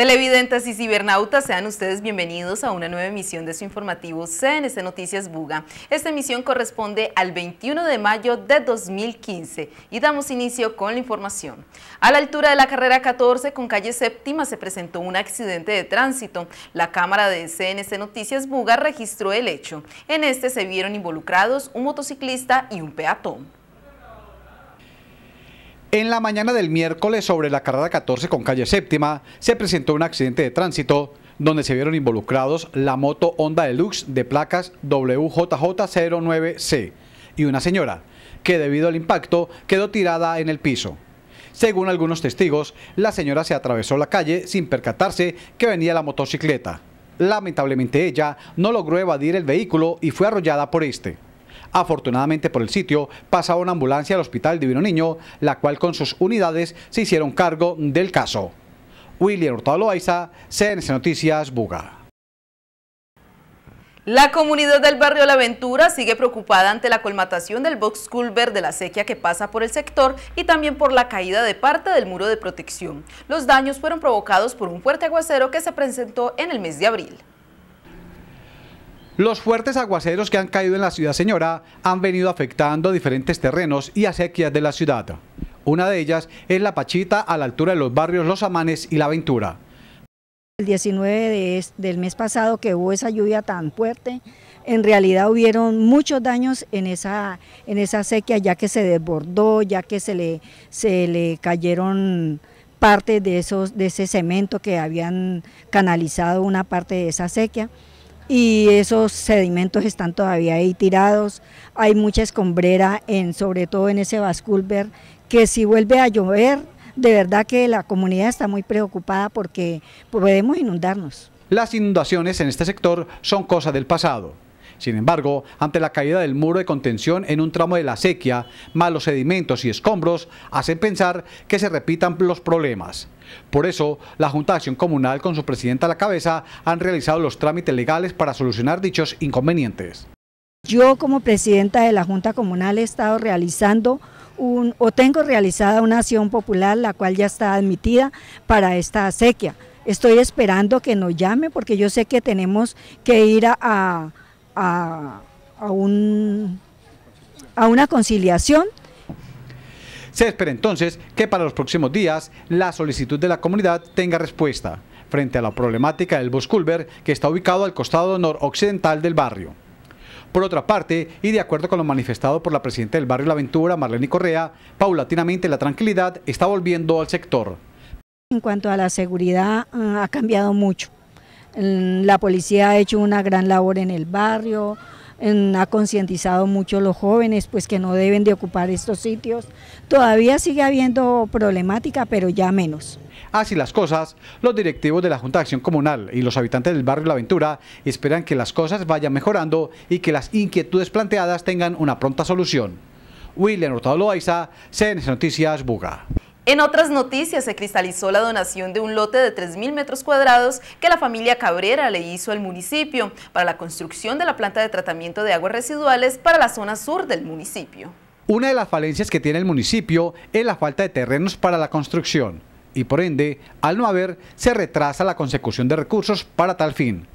Televidentes y cibernautas, sean ustedes bienvenidos a una nueva emisión de su informativo CNC Noticias Buga. Esta emisión corresponde al 21 de mayo de 2015 y damos inicio con la información. A la altura de la carrera 14 con calle séptima se presentó un accidente de tránsito. La cámara de CNC Noticias Buga registró el hecho. En este se vieron involucrados un motociclista y un peatón. En la mañana del miércoles sobre la carrera 14 con calle séptima se presentó un accidente de tránsito donde se vieron involucrados la moto Honda Deluxe de placas WJJ09C y una señora que debido al impacto quedó tirada en el piso. Según algunos testigos, la señora se atravesó la calle sin percatarse que venía la motocicleta. Lamentablemente ella no logró evadir el vehículo y fue arrollada por este. Afortunadamente por el sitio pasaba una ambulancia al Hospital Divino Niño, la cual con sus unidades se hicieron cargo del caso. William Hurtado Loaiza, CNC Noticias, Buga. La comunidad del barrio La Ventura sigue preocupada ante la colmatación del box culver de la sequía que pasa por el sector y también por la caída de parte del muro de protección. Los daños fueron provocados por un fuerte aguacero que se presentó en el mes de abril. Los fuertes aguaceros que han caído en la ciudad señora han venido afectando diferentes terrenos y acequias de la ciudad. Una de ellas es la Pachita a la altura de los barrios Los Amanes y La Aventura. El 19 del mes pasado que hubo esa lluvia tan fuerte, en realidad hubieron muchos daños en esa, en esa ya que se desbordó, ya que se le, se le cayeron parte de, esos, de ese cemento que habían canalizado una parte de esa sequía y esos sedimentos están todavía ahí tirados. Hay mucha escombrera, en, sobre todo en ese Basculver, que si vuelve a llover, de verdad que la comunidad está muy preocupada porque podemos inundarnos. Las inundaciones en este sector son cosa del pasado. Sin embargo, ante la caída del muro de contención en un tramo de la sequía, malos sedimentos y escombros hacen pensar que se repitan los problemas. Por eso, la Junta de Acción Comunal, con su presidenta a la cabeza, han realizado los trámites legales para solucionar dichos inconvenientes. Yo como presidenta de la Junta Comunal he estado realizando un, o tengo realizada una acción popular, la cual ya está admitida para esta sequía. Estoy esperando que nos llame porque yo sé que tenemos que ir a, un, a una conciliación. Se espera entonces que para los próximos días la solicitud de la comunidad tenga respuesta frente a la problemática del Bosculver que está ubicado al costado noroccidental del barrio. Por otra parte, y de acuerdo con lo manifestado por la presidenta del barrio La Aventura, Marlene Correa, paulatinamente la tranquilidad está volviendo al sector. En cuanto a la seguridad, ha cambiado mucho. La policía ha hecho una gran labor en el barrio, ha concientizado mucho a los jóvenes pues que no deben de ocupar estos sitios. Todavía sigue habiendo problemática, pero ya menos. Así las cosas, los directivos de la Junta de Acción Comunal y los habitantes del barrio La Aventura esperan que las cosas vayan mejorando y que las inquietudes planteadas tengan una pronta solución. William Hurtado Loaiza, CNC Noticias, Buga. En otras noticias se cristalizó la donación de un lote de 3.000 metros cuadrados que la familia Cabrera le hizo al municipio para la construcción de la planta de tratamiento de aguas residuales para la zona sur del municipio. Una de las falencias que tiene el municipio es la falta de terrenos para la construcción y por ende, al no haber, se retrasa la consecución de recursos para tal fin.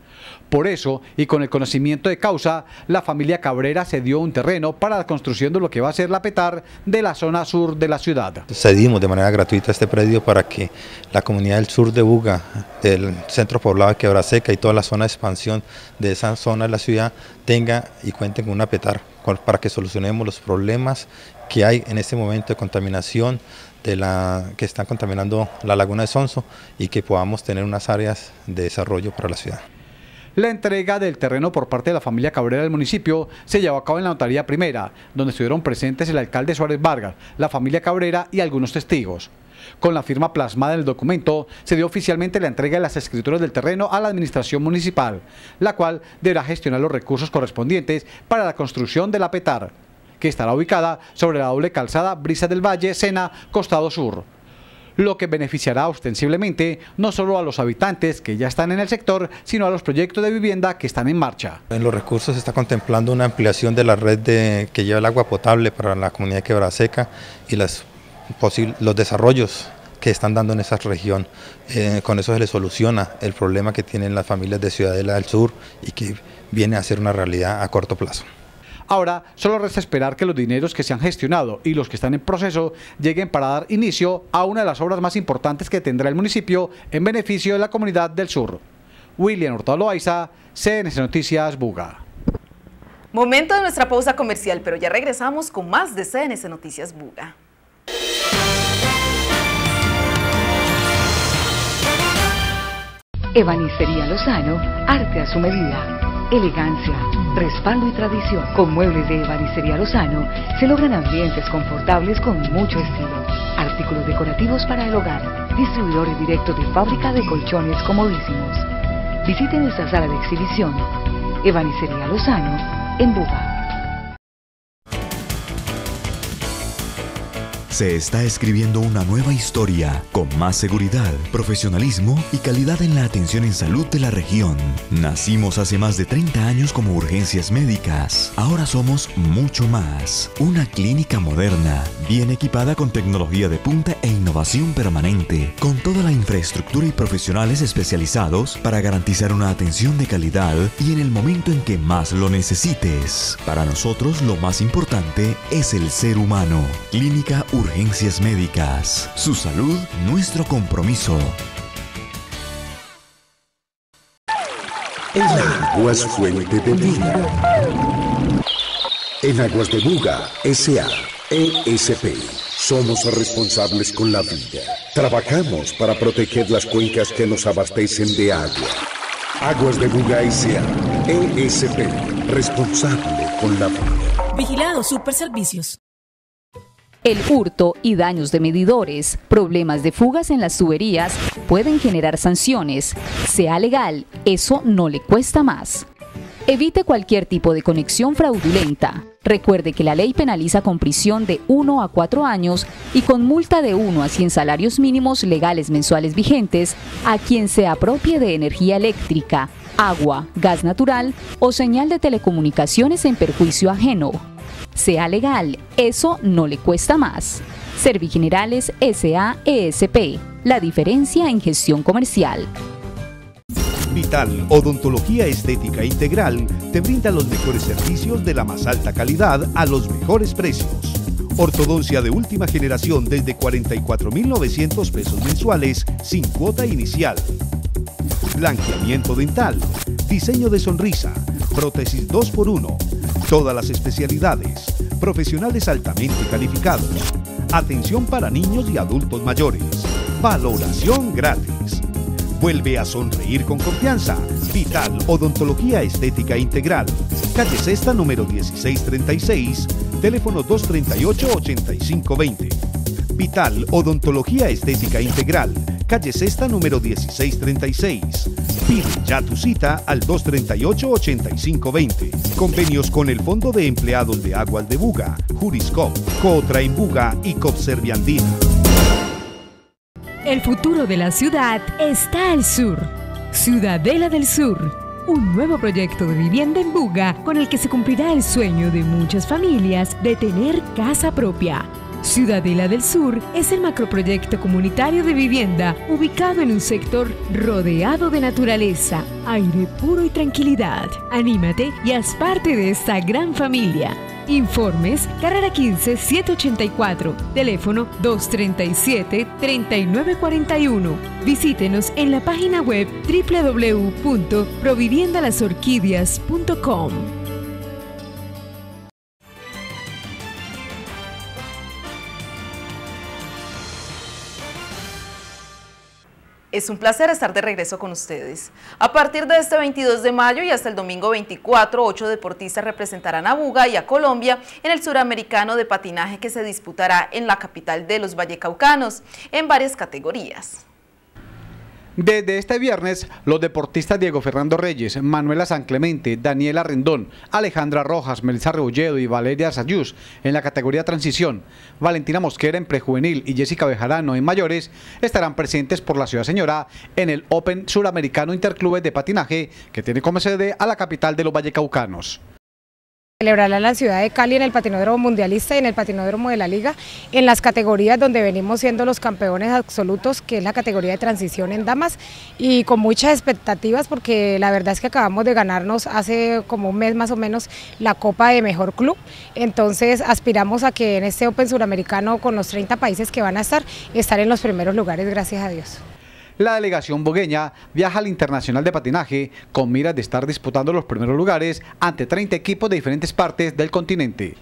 Por eso, y con el conocimiento de causa, la familia Cabrera cedió un terreno para la construcción de lo que va a ser la petar de la zona sur de la ciudad. Cedimos de manera gratuita este predio para que la comunidad del sur de Buga, del centro poblado de Quebraseca y toda la zona de expansión de esa zona de la ciudad tenga y cuente con una petar para que solucionemos los problemas que hay en este momento de contaminación de la, que están contaminando la laguna de Sonso y que podamos tener unas áreas de desarrollo para la ciudad. La entrega del terreno por parte de la familia Cabrera del municipio se llevó a cabo en la notaría primera, donde estuvieron presentes el alcalde Suárez Vargas, la familia Cabrera y algunos testigos. Con la firma plasmada en el documento, se dio oficialmente la entrega de las escrituras del terreno a la administración municipal, la cual deberá gestionar los recursos correspondientes para la construcción de la PETAR, que estará ubicada sobre la doble calzada Brisa del Valle, Sena, Costado Sur lo que beneficiará ostensiblemente no solo a los habitantes que ya están en el sector, sino a los proyectos de vivienda que están en marcha. En los recursos se está contemplando una ampliación de la red de, que lleva el agua potable para la comunidad de Quebraseca y las los desarrollos que están dando en esa región. Eh, con eso se le soluciona el problema que tienen las familias de Ciudadela del Sur y que viene a ser una realidad a corto plazo. Ahora solo resta esperar que los dineros que se han gestionado y los que están en proceso lleguen para dar inicio a una de las obras más importantes que tendrá el municipio en beneficio de la comunidad del sur. William Hurtado Loaiza, CNC Noticias Buga. Momento de nuestra pausa comercial, pero ya regresamos con más de CNC Noticias Buga. Ebanistería Lozano, arte a su medida. Elegancia, respaldo y tradición. Con muebles de Ebanistería Lozano se logran ambientes confortables con mucho estilo. Artículos decorativos para el hogar. Distribuidores directos de fábrica de colchones comodísimos. Visite nuestra sala de exhibición. Ebanistería Lozano, en Buga. Se está escribiendo una nueva historia con más seguridad, profesionalismo y calidad en la atención en salud de la región. Nacimos hace más de 30 años como urgencias médicas. Ahora somos mucho más. Una clínica moderna, bien equipada con tecnología de punta e innovación permanente, con toda la infraestructura y profesionales especializados para garantizar una atención de calidad y en el momento en que más lo necesites. Para nosotros lo más importante es el ser humano. Clínica Urgencias Urgencias Médicas. Su salud, nuestro compromiso. El agua es fuente de vida. En Aguas de Buga, S.A., ESP, somos responsables con la vida. Trabajamos para proteger las cuencas que nos abastecen de agua. Aguas de Buga S.A., ESP, responsable con la vida. Vigilado Super Servicios. El hurto y daños de medidores, problemas de fugas en las tuberías pueden generar sanciones. Sea legal, eso no le cuesta más. Evite cualquier tipo de conexión fraudulenta. Recuerde que la ley penaliza con prisión de 1 a 4 años y con multa de 1 a 100 salarios mínimos legales mensuales vigentes a quien se apropie de energía eléctrica, agua, gas natural o señal de telecomunicaciones en perjuicio ajeno sea legal. Eso no le cuesta más. Servigenerales SAESP. La diferencia en gestión comercial. Vital Odontología Estética Integral te brinda los mejores servicios de la más alta calidad a los mejores precios. Ortodoncia de última generación desde 44.900 pesos mensuales sin cuota inicial. Blanqueamiento dental, diseño de sonrisa, prótesis 2x1, todas las especialidades, profesionales altamente calificados, atención para niños y adultos mayores, valoración gratis. Vuelve a sonreír con confianza. Vital Odontología Estética Integral. Calle Sexta número 1636, teléfono 238-8520. Vital Odontología Estética Integral. Calle Sexta número 1636. Pide ya tu cita al 238-8520. Convenios con el Fondo de Empleados de Aguas de Buga, Juriscop, Buga y Copserviandina. El futuro de la ciudad está al sur. Ciudadela del Sur. Un nuevo proyecto de vivienda en Buga con el que se cumplirá el sueño de muchas familias de tener casa propia Ciudadela del Sur es el macroproyecto comunitario de vivienda ubicado en un sector rodeado de naturaleza, aire puro y tranquilidad. Anímate y haz parte de esta gran familia. Informes, carrera 15 784, teléfono 237 3941. Visítenos en la página web www.proviviendalasorquídeas.com. Es un placer estar de regreso con ustedes. A partir de este 22 de mayo y hasta el domingo 24, ocho deportistas representarán a Buga y a Colombia en el suramericano de patinaje que se disputará en la capital de los Vallecaucanos, en varias categorías. Desde este viernes, los deportistas Diego Fernando Reyes, Manuela San Clemente, Daniela Rendón, Alejandra Rojas, Melissa Rebolledo y Valeria Sayús en la categoría Transición, Valentina Mosquera en prejuvenil y Jessica Bejarano en mayores estarán presentes por la Ciudad Señora en el Open Suramericano Interclubes de Patinaje que tiene como sede a la capital de los Vallecaucanos. Celebrará en la ciudad de Cali en el patinódromo mundialista y en el patinódromo de la liga en las categorías donde venimos siendo los campeones absolutos que es la categoría de transición en damas y con muchas expectativas porque la verdad es que acabamos de ganarnos hace como un mes más o menos la copa de mejor club entonces aspiramos a que en este Open Suramericano con los 30 países que van a estar estar en los primeros lugares gracias a Dios. La delegación bogueña viaja al Internacional de Patinaje con miras de estar disputando los primeros lugares ante 30 equipos de diferentes partes del continente.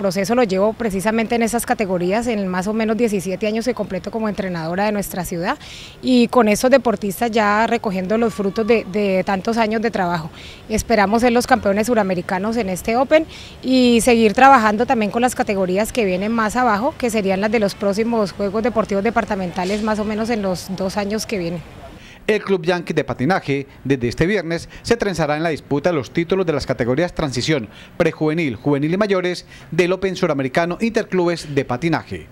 El proceso lo llevo precisamente en esas categorías, en más o menos 17 años que completo como entrenadora de nuestra ciudad y con esos deportistas ya recogiendo los frutos de, de, tantos años de trabajo. Esperamos ser los campeones suramericanos en este Open y seguir trabajando también con las categorías que vienen más abajo, que serían las de los próximos Juegos Deportivos Departamentales más o menos en los dos años que vienen. El Club Yankee de Patinaje, desde este viernes, se trenzará en la disputa de los títulos de las categorías Transición, Prejuvenil, Juvenil y Mayores del Open Suramericano Interclubes de Patinaje.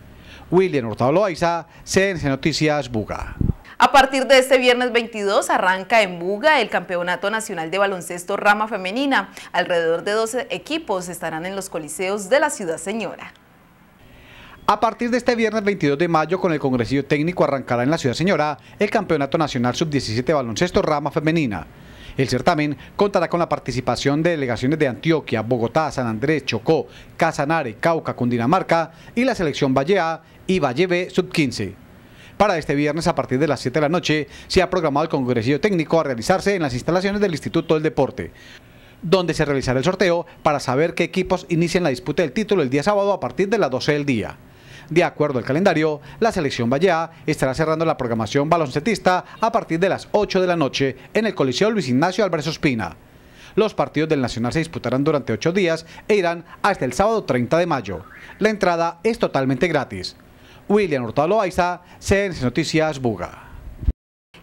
William Hurtado Loaiza, CNC Noticias, Buga. A partir de este viernes 22 arranca en Buga el Campeonato Nacional de Baloncesto Rama Femenina. Alrededor de 12 equipos estarán en los coliseos de la Ciudad Señora. A partir de este viernes 22 de mayo, con el Congresillo Técnico, arrancará en la Ciudad Señora el Campeonato Nacional Sub-17 Baloncesto Rama Femenina. El certamen contará con la participación de delegaciones de Antioquia, Bogotá, San Andrés, Chocó, Casanare, Cauca, Cundinamarca y la selección Valle A y Valle B Sub-15. Para este viernes, a partir de las 7 de la noche, se ha programado el Congresillo Técnico a realizarse en las instalaciones del Instituto del Deporte donde se realizará el sorteo para saber qué equipos inician la disputa del título el día sábado a partir de las 12 del día. De acuerdo al calendario, la selección Vallea estará cerrando la programación baloncetista a partir de las 8 de la noche en el Coliseo Luis Ignacio Álvarez Ospina. Los partidos del Nacional se disputarán durante 8 días e irán hasta el sábado 30 de mayo. La entrada es totalmente gratis. William Hurtado Loaiza, CNC Noticias Buga.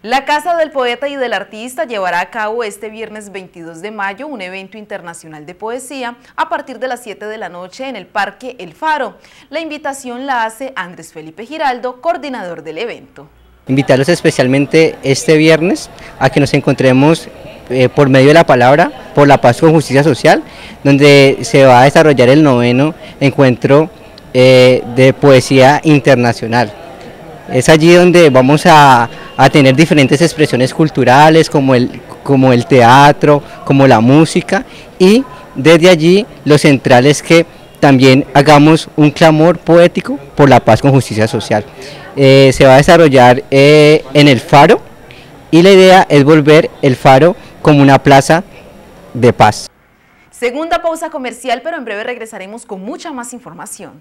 La Casa del Poeta y del Artista llevará a cabo este viernes 22 de mayo un evento internacional de poesía a partir de las 7 de la noche en el Parque El Faro. La invitación la hace Andrés Felipe Giraldo, coordinador del evento. Invitarlos especialmente este viernes a que nos encontremos eh, por medio de la palabra, por la paz con justicia social, donde se va a desarrollar el noveno encuentro eh, de poesía internacional. Es allí donde vamos a, a, tener diferentes expresiones culturales como el, como el teatro, como la música y desde allí lo central es que también hagamos un clamor poético por la paz con justicia social. Eh, se va a desarrollar eh, en el Faro y la idea es volver el Faro como una plaza de paz. Segunda pausa comercial, pero en breve regresaremos con mucha más información.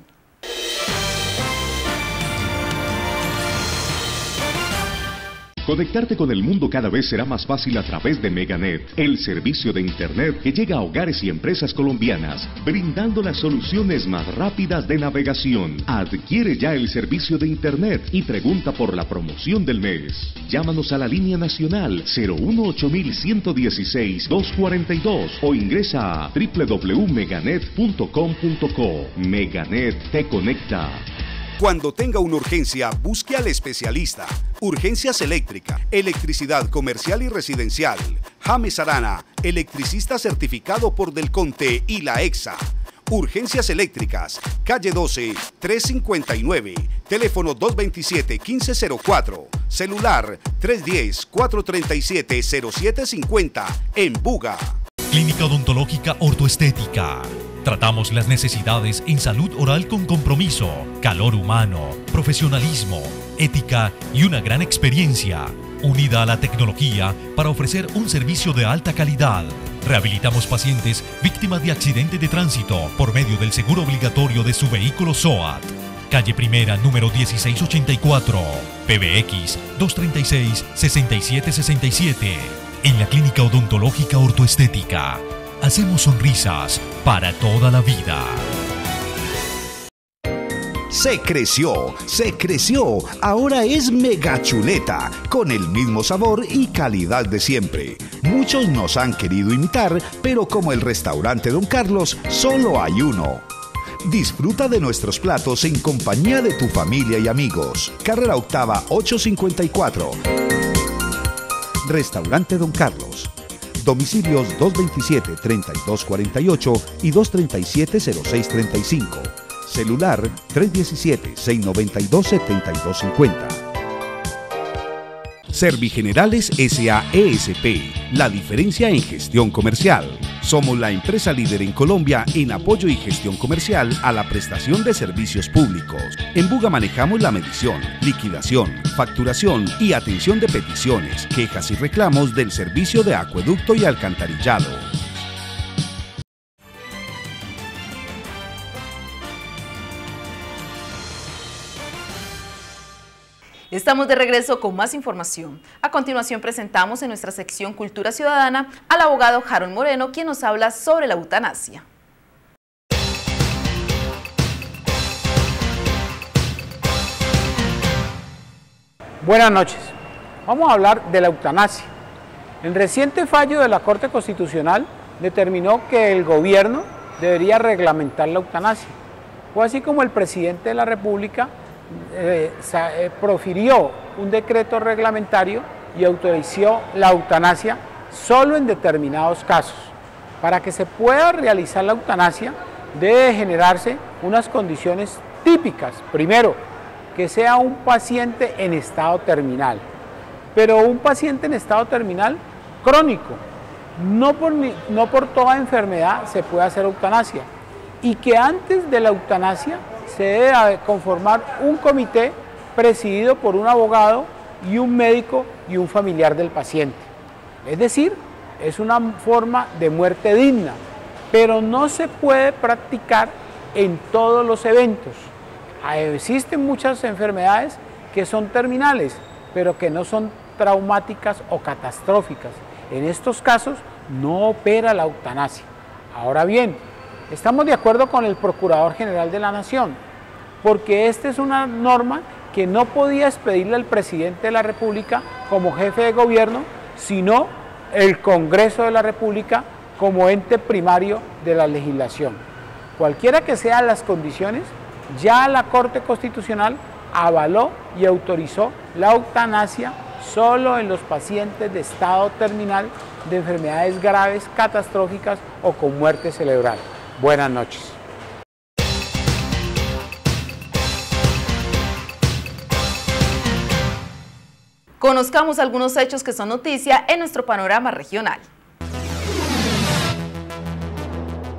Conectarte con el mundo cada vez será más fácil a través de Meganet, el servicio de Internet que llega a hogares y empresas colombianas, brindando las soluciones más rápidas de navegación. Adquiere ya el servicio de Internet y pregunta por la promoción del mes. Llámanos a la línea nacional 018-116-242 o ingresa a www.meganet.com.co. Meganet te conecta. Cuando tenga una urgencia, busque al especialista. Urgencias eléctrica, electricidad comercial y residencial. James Arana, electricista certificado por Del Conte y la EXA. Urgencias eléctricas, calle 12, 359, teléfono 227-1504, celular 310-437-0750, en Buga. Clínica Odontológica Ortoestética. Tratamos las necesidades en salud oral con compromiso, calor humano, profesionalismo, ética y una gran experiencia, unida a la tecnología para ofrecer un servicio de alta calidad. Rehabilitamos pacientes víctimas de accidente de tránsito por medio del seguro obligatorio de su vehículo SOAT. Calle Primera, número 1684, PBX 236-6767. En la Clínica Odontológica Ortoestética hacemos sonrisas para toda la vida. Se creció, se creció. Ahora es mega chuleta, con el mismo sabor y calidad de siempre. Muchos nos han querido imitar, pero como el restaurante Don Carlos, solo hay uno. Disfruta de nuestros platos en compañía de tu familia y amigos. Carrera Octava 854. Restaurante Don Carlos Domicilios 227-3248 y 237-0635. Celular 317-692-7250. Servigenerales SAESP, la diferencia en gestión comercial. Somos la empresa líder en Colombia en apoyo y gestión comercial a la prestación de servicios públicos. En Buga manejamos la medición, liquidación, facturación y atención de peticiones, quejas y reclamos del servicio de acueducto y alcantarillado. Estamos de regreso con más información. A continuación presentamos en nuestra sección Cultura Ciudadana al abogado Harold Moreno, quien nos habla sobre la eutanasia. Buenas noches. Vamos a hablar de la eutanasia. El reciente fallo de la Corte Constitucional determinó que el gobierno debería reglamentar la eutanasia. Fue así como el presidente de la República eh, eh, profirió un decreto reglamentario y autorizó la eutanasia solo en determinados casos. Para que se pueda realizar la eutanasia debe generarse unas condiciones típicas. Primero, que sea un paciente en estado terminal, pero un paciente en estado terminal crónico. No por, no por toda enfermedad se puede hacer eutanasia. Y que antes de la eutanasia se debe conformar un comité presidido por un abogado y un médico y un familiar del paciente. Es decir, es una forma de muerte digna, pero no se puede practicar en todos los eventos. Ah, existen muchas enfermedades que son terminales, pero que no son traumáticas o catastróficas. En estos casos no opera la eutanasia. Ahora bien, estamos de acuerdo con el Procurador General de la Nación porque esta es una norma que no podía expedirle al presidente de la República como jefe de gobierno, sino el Congreso de la República como ente primario de la legislación. Cualquiera que sean las condiciones, ya la Corte Constitucional avaló y autorizó la eutanasia solo en los pacientes de estado terminal de enfermedades graves, catastróficas o con muerte cerebral. Buenas noches. Conozcamos algunos hechos que son noticia en nuestro panorama regional.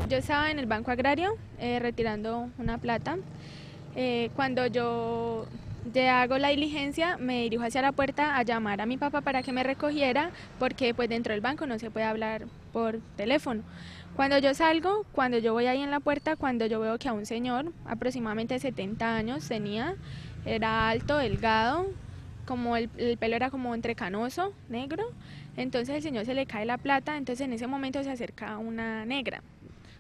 Yo estaba en el Banco Agrario eh, retirando una plata. Eh, cuando yo hago la diligencia, me dirijo hacia la puerta a llamar a mi papá para que me recogiera, porque pues dentro del banco no se puede hablar por teléfono. Cuando yo salgo, cuando yo voy ahí en la puerta, cuando yo veo que a un señor, aproximadamente 70 años tenía, era alto, delgado, como el, pelo era como entrecanoso, negro, entonces el señor se le cae la plata, entonces en ese momento se acerca una negra,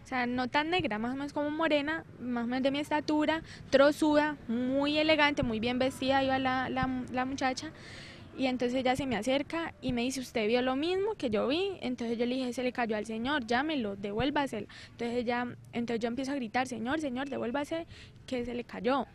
o sea, no tan negra, más o menos como morena, más o menos de mi estatura, trozuda, muy elegante, muy bien vestida iba la, la, muchacha. Y entonces ella se me acerca y me dice, ¿usted vio lo mismo que yo vi? Entonces yo le dije, se le cayó al señor, llámelo, devuélvase. Entonces ella, entonces yo empiezo a gritar, señor, señor, devuélvase, que se le cayó.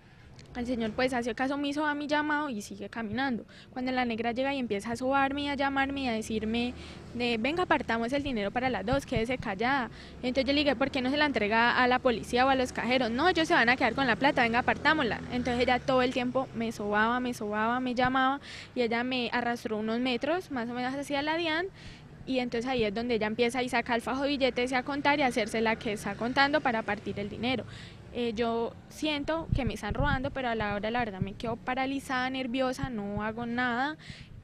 El señor pues hace caso omiso a mi llamado y sigue caminando. Cuando la negra llega y empieza a sobarme y a llamarme y a decirme, de, venga, apartamos el dinero para las dos, quédese callada. Entonces yo le dije, ¿por qué no se la entrega a la policía o a los cajeros? No, ellos se van a quedar con la plata, venga, apartámosla. Entonces ella todo el tiempo me sobaba, me sobaba, me llamaba y ella me arrastró unos metros, más o menos hacia la DIAN y entonces ahí es donde ella empieza y saca el fajo de billetes y a contar y hacerse la que está contando para partir el dinero. Eh, yo siento que me están robando, pero a la hora la verdad me quedo paralizada, nerviosa, no hago nada.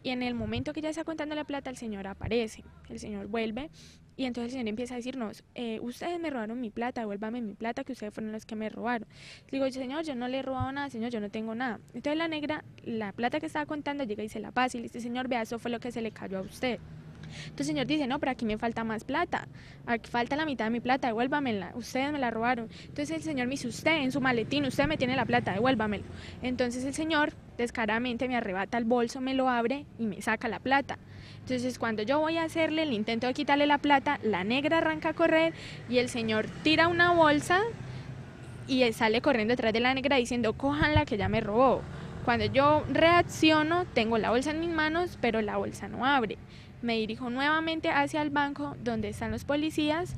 Y en el momento que ya está contando la plata, el señor aparece, el señor vuelve y entonces el señor empieza a decirnos, eh, ustedes me robaron mi plata, devuélvame mi plata, que ustedes fueron los que me robaron. Le digo, señor, yo no le he robado nada, señor, yo no tengo nada. Entonces la negra, la plata que estaba contando, llega y se la pasa y le dice, señor, vea, eso fue lo que se le cayó a usted. Entonces el señor dice, no, pero aquí me falta más plata, aquí falta la mitad de mi plata, devuélvamela, ustedes me la robaron. Entonces el señor me dice, usted en su maletín, usted me tiene la plata, devuélvamelo. Entonces el señor descaradamente me arrebata el bolso, me lo abre y me saca la plata. Entonces cuando yo voy a hacerle el intento de quitarle la plata, la negra arranca a correr y el señor tira una bolsa y sale corriendo detrás de la negra diciendo, cójanla que ya me robó. Cuando yo reacciono, tengo la bolsa en mis manos, pero la bolsa no abre. Me dirijo nuevamente hacia el banco donde están los policías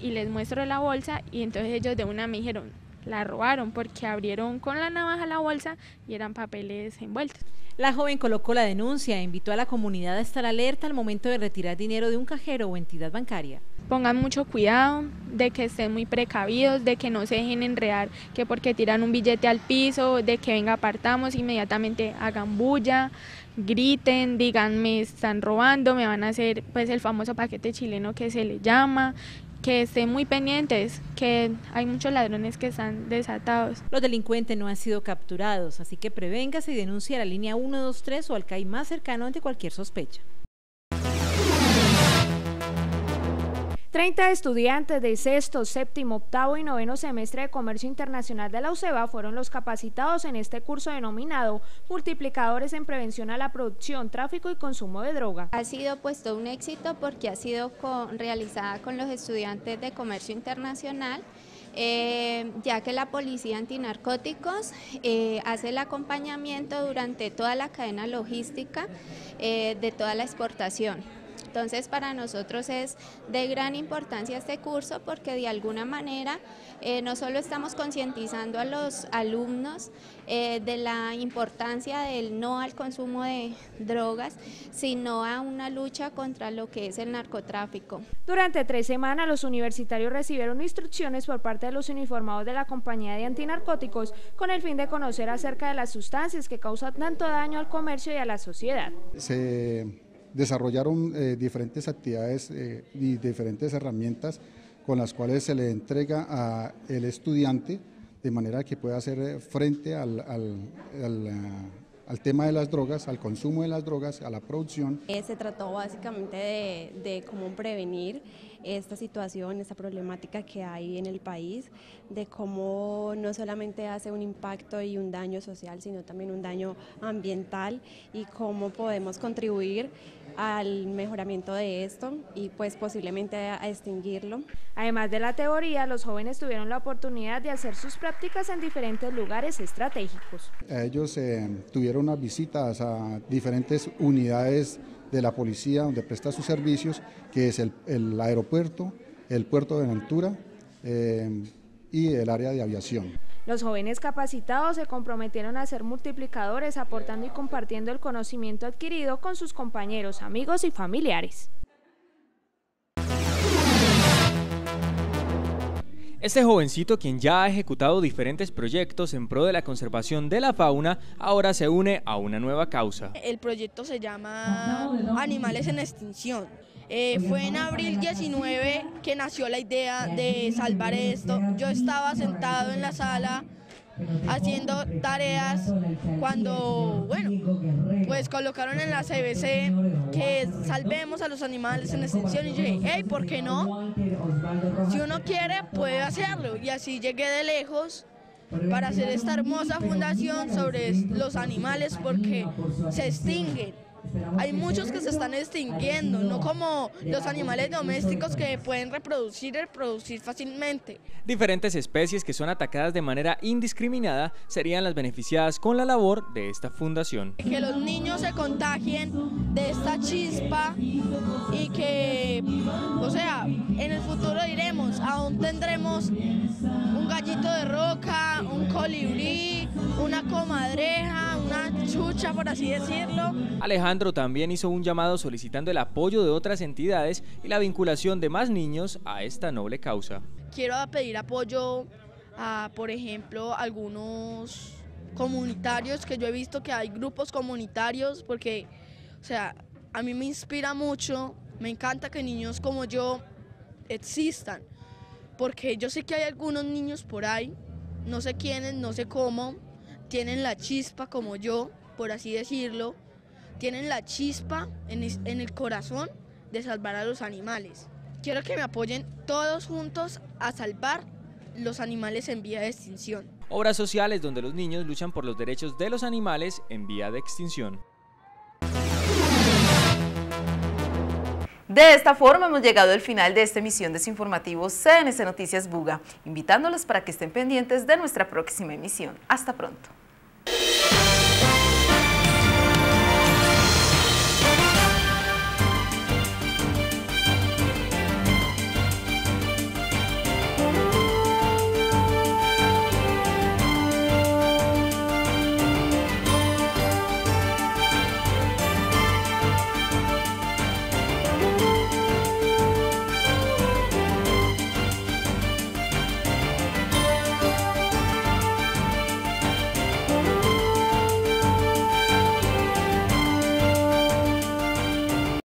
y les muestro la bolsa y entonces ellos de una me dijeron, la robaron porque abrieron con la navaja la bolsa y eran papeles envueltos. La joven colocó la denuncia e invitó a la comunidad a estar alerta al momento de retirar dinero de un cajero o entidad bancaria. Pongan mucho cuidado, de que estén muy precavidos, de que no se dejen enredar, que porque tiran un billete al piso, de que venga apartamos, inmediatamente hagan bulla, griten, digan me están robando, me van a hacer pues el famoso paquete chileno que se le llama, que estén muy pendientes, que hay muchos ladrones que están desatados. Los delincuentes no han sido capturados, así que prevéngase y denuncie a la línea 123 o al CAI más cercano ante cualquier sospecha. 30 estudiantes de sexto, séptimo, octavo y noveno semestre de Comercio Internacional de la UCEBA fueron los capacitados en este curso denominado Multiplicadores en Prevención a la Producción, Tráfico y Consumo de Droga. Ha sido puesto un éxito porque ha sido realizada con los estudiantes de Comercio Internacional eh, ya que la Policía Antinarcóticos eh, hace el acompañamiento durante toda la cadena logística eh, de toda la exportación. Entonces para nosotros es de gran importancia este curso porque de alguna manera eh, no solo estamos concientizando a los alumnos eh, de la importancia del no al consumo de drogas, sino a una lucha contra lo que es el narcotráfico. Durante tres semanas los universitarios recibieron instrucciones por parte de los uniformados de la compañía de antinarcóticos con el fin de conocer acerca de las sustancias que causan tanto daño al comercio y a la sociedad desarrollaron eh, diferentes actividades eh, y diferentes herramientas con las cuales se le entrega al estudiante de manera que pueda hacer frente al, al, tema de las drogas, al consumo de las drogas, a la producción. Eh, se trató básicamente de, de prevenir esta situación, esta problemática que hay en el país, de cómo no solamente hace un impacto y un daño social, sino también un daño ambiental y cómo podemos contribuir al mejoramiento de esto y pues posiblemente a extinguirlo. Además de la teoría, los jóvenes tuvieron la oportunidad de hacer sus prácticas en diferentes lugares estratégicos. Ellos eh, tuvieron unas visitas a diferentes unidades de la policía donde presta sus servicios, que es el, aeropuerto, el puerto de Ventura eh, y el área de aviación. Los jóvenes capacitados se comprometieron a ser multiplicadores, aportando y compartiendo el conocimiento adquirido con sus compañeros, amigos y familiares. Este jovencito, quien ya ha ejecutado diferentes proyectos en pro de la conservación de la fauna, ahora se une a una nueva causa. El proyecto se llama Animales en Extinción. Eh, fue en abril 19 que nació la idea de salvar esto. Yo estaba sentado en la sala haciendo tareas cuando, bueno, pues colocaron en la CBC que salvemos a los animales en extinción y yo dije, hey, ¿por qué no? Si uno quiere, puede hacerlo. Y así llegué de lejos para hacer esta hermosa fundación sobre los animales porque se extinguen. Hay muchos que se están extinguiendo, no como los animales domésticos que pueden reproducir y reproducir fácilmente. Diferentes especies que son atacadas de manera indiscriminada serían las beneficiadas con la labor de esta fundación. Que los niños se contagien de esta chispa y que, o sea, en el futuro diremos, aún tendremos un gallito de roca, un colibrí, una comadreja, una chucha, por así decirlo. Alejandro también hizo un llamado solicitando el apoyo de otras entidades y la vinculación de más niños a esta noble causa. Quiero pedir apoyo a, por ejemplo, algunos comunitarios, que yo he visto que hay grupos comunitarios, porque, o sea, a mí me inspira mucho, me encanta que niños como yo existan, porque yo sé que hay algunos niños por ahí, no sé quiénes, no sé cómo, tienen la chispa como yo, por así decirlo, tienen la chispa en, el corazón de salvar a los animales. Quiero que me apoyen todos juntos a salvar los animales en vía de extinción. Obras sociales donde los niños luchan por los derechos de los animales en vía de extinción. De esta forma hemos llegado al final de esta emisión de su informativo CNC Noticias Buga, invitándolos para que estén pendientes de nuestra próxima emisión. Hasta pronto.